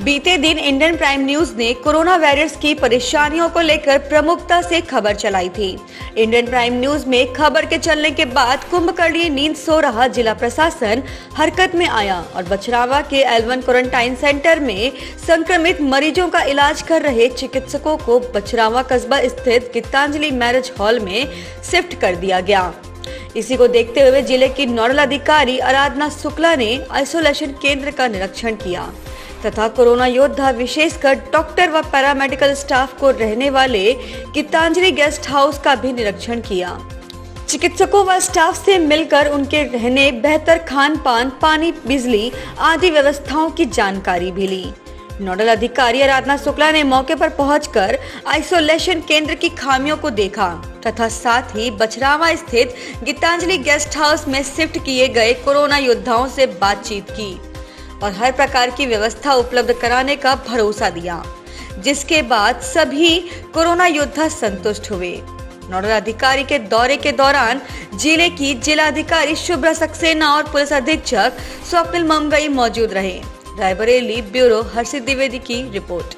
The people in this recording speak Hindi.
बीते दिन इंडियन प्राइम न्यूज़ ने कोरोना वायरस की परेशानियों को लेकर प्रमुखता से खबर चलाई थी। इंडियन प्राइम न्यूज़ में खबर के चलने के बाद कुंभकर्णीय नींद सो रहा जिला प्रशासन हरकत में आया और बछरावा के एलवन क्वारंटाइन सेंटर में संक्रमित मरीजों का इलाज कर रहे चिकित्सकों को बछरावा कस्बा स्थित गीतांजलि मैरिज हॉल में शिफ्ट कर दिया गया। इसी को देखते हुए ज़िले की नोडल अधिकारी आराधना शुक्ला ने आइसोलेशन केंद्र का निरीक्षण किया। तथा कोरोना योद्धा, विशेषकर डॉक्टर व पैरामेडिकल स्टाफ को रहने वाले गीतांजलि गेस्ट हाउस का भी निरीक्षण किया। चिकित्सकों व स्टाफ से मिलकर उनके रहने, बेहतर खान पान पानी, बिजली आदि व्यवस्थाओं की जानकारी भी ली। नोडल अधिकारी आराधना शुक्ला ने मौके पर पहुंचकर आइसोलेशन केंद्र की खामियों को देखा तथा साथ ही बछरावा स्थित गीतांजलि गेस्ट हाउस में शिफ्ट किए गए कोरोना योद्धाओं से बातचीत की। और हर प्रकार की व्यवस्था उपलब्ध कराने का भरोसा दिया, जिसके बाद सभी कोरोना योद्धा संतुष्ट हुए। नोडल अधिकारी के दौरे के दौरान ज़िले की जिला अधिकारी शुभ्रा सक्सेना और पुलिस अधीक्षक स्वप्निल ममगई मौजूद रहे। रायबरेली ब्यूरो हर्षित द्विवेदी की रिपोर्ट।